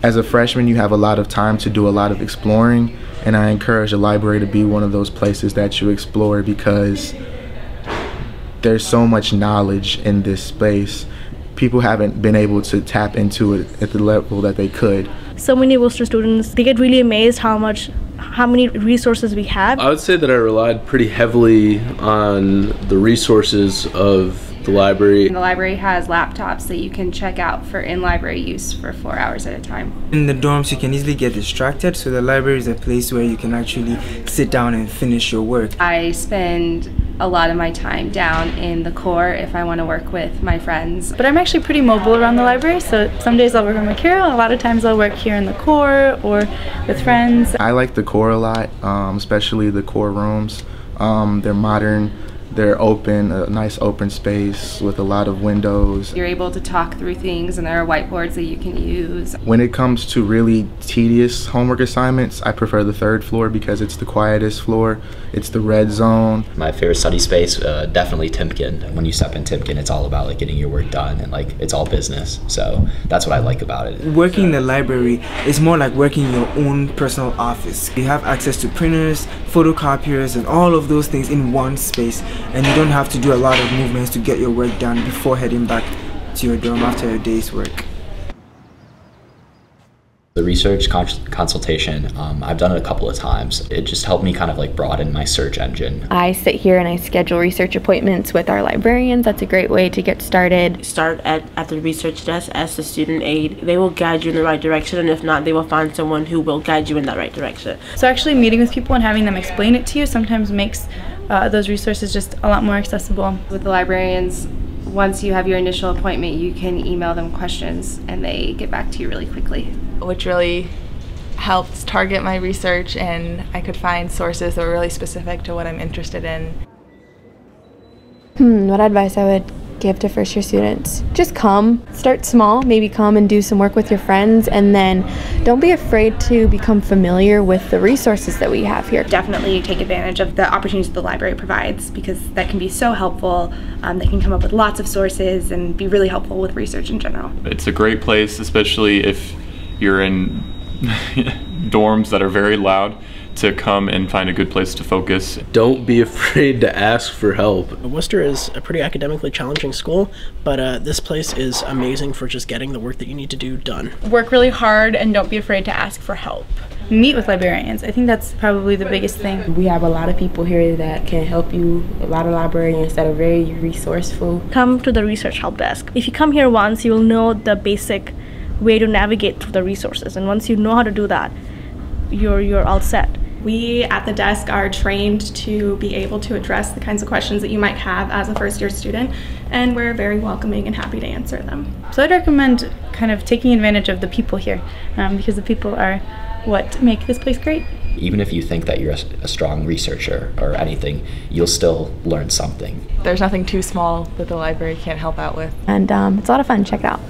As a freshman, you have a lot of time to do a lot of exploring, and I encourage the library to be one of those places that you explore because there's so much knowledge in this space. People haven't been able to tap into it at the level that they could. So many Wooster students, they get really amazed how much how many resources we have. I would say that I relied pretty heavily on the resources of the library. The library has laptops that you can check out for in-library use for four hours at a time. In the dorms, you can easily get distracted, so the library is a place where you can actually sit down and finish your work. I spend a lot of my time down in the core if I want to work with my friends. But I'm actually pretty mobile around the library, so some days I'll work with Makira, a lot of times I'll work here in the core or with friends. I like the core a lot, um, especially the core rooms. Um, they're modern they're open, a nice open space with a lot of windows. You're able to talk through things and there are whiteboards that you can use. When it comes to really tedious homework assignments, I prefer the third floor because it's the quietest floor. It's the red zone. My favorite study space, uh, definitely Timken. When you step in Timken, it's all about like getting your work done and like it's all business. So that's what I like about it. Working in the library is more like working in your own personal office. You have access to printers, photocopiers, and all of those things in one space and you don't have to do a lot of movements to get your work done before heading back to your dorm after a day's work. The research cons consultation, um, I've done it a couple of times. It just helped me kind of like broaden my search engine. I sit here and I schedule research appointments with our librarians. That's a great way to get started. Start at, at the research desk as the student aide. They will guide you in the right direction, and if not, they will find someone who will guide you in that right direction. So, actually, meeting with people and having them explain it to you sometimes makes uh, those resources just a lot more accessible. With the librarians, once you have your initial appointment, you can email them questions and they get back to you really quickly which really helped target my research and I could find sources that were really specific to what I'm interested in. Hmm, what advice I would give to first year students? Just come, start small, maybe come and do some work with your friends, and then don't be afraid to become familiar with the resources that we have here. Definitely take advantage of the opportunities the library provides because that can be so helpful. Um, they can come up with lots of sources and be really helpful with research in general. It's a great place, especially if you're in dorms that are very loud to come and find a good place to focus. Don't be afraid to ask for help. Wooster is a pretty academically challenging school, but uh, this place is amazing for just getting the work that you need to do done. Work really hard and don't be afraid to ask for help. Meet with librarians. I think that's probably the biggest thing. We have a lot of people here that can help you, a lot of librarians that are very resourceful. Come to the research help desk. If you come here once, you will know the basic way to navigate through the resources. And once you know how to do that, you're you're all set. We at the desk are trained to be able to address the kinds of questions that you might have as a first year student, and we're very welcoming and happy to answer them. So I'd recommend kind of taking advantage of the people here um, because the people are what make this place great. Even if you think that you're a, a strong researcher or anything, you'll still learn something. There's nothing too small that the library can't help out with. And um, it's a lot of fun. Check it out.